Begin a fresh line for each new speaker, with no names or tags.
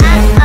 I.